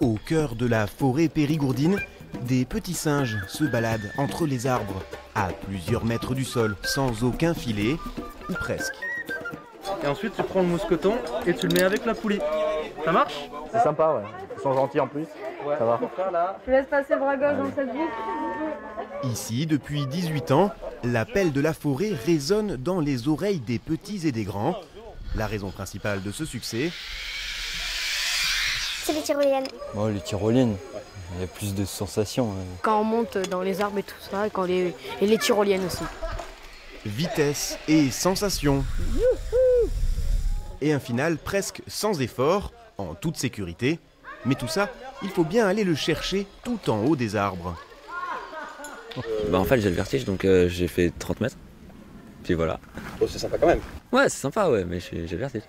Au cœur de la forêt périgourdine, des petits singes se baladent entre les arbres, à plusieurs mètres du sol, sans aucun filet, ou presque. Et ensuite, tu prends le mousqueton et tu le mets avec la poulie. Ça marche? C'est sympa, ouais. Ils sont gentils en plus. Ça va. Je laisse passer le bras gauche dans cette boucle. Ici, depuis 18 ans, l'appel de la forêt résonne dans les oreilles des petits et des grands. La raison principale de ce succès, C'est les tyroliennes. Oh, les tyroliennes, il y a plus de sensations. hein. Quand on monte dans les arbres et tout ça, et, quand les, et les tyroliennes aussi. vitesse et sensation. Et un final presque sans effort, en toute sécurité. Mais tout ça, il faut bien aller le chercher tout en haut des arbres. Bah en fait j'ai le vertige donc euh, j'ai fait 30 mètres. Puis voilà. Oh, c'est sympa quand même. Ouais c'est sympa ouais mais j'ai le vertige.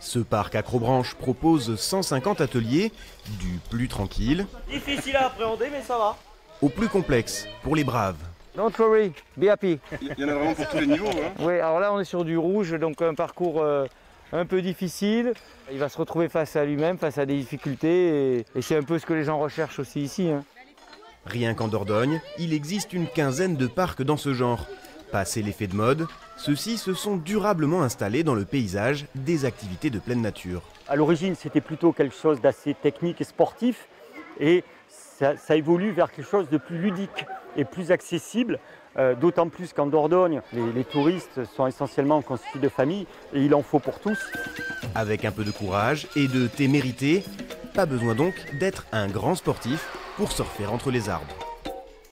Ce parc Acrobranche propose 150 ateliers, du plus tranquille Difficile à appréhender, mais ça va. au plus complexe, pour les braves. Don't worry, be happy. Il y en a vraiment pour tous les niveaux. Hein. Oui, alors là on est sur du rouge, donc un parcours euh, un peu difficile. Il va se retrouver face à lui-même, face à des difficultés, et, et c'est un peu ce que les gens recherchent aussi ici. hein. Rien qu'en Dordogne, il existe une quinzaine de parcs dans ce genre. Passé l'effet de mode, ceux-ci se sont durablement installés dans le paysage des activités de pleine nature. À l'origine, c'était plutôt quelque chose d'assez technique et sportif, et ça, ça évolue vers quelque chose de plus ludique et plus accessible, euh, d'autant plus qu'en Dordogne, les, les touristes sont essentiellement constitués de familles, et il en faut pour tous. Avec un peu de courage et de témérité, pas besoin donc d'être un grand sportif pour surfer entre les arbres.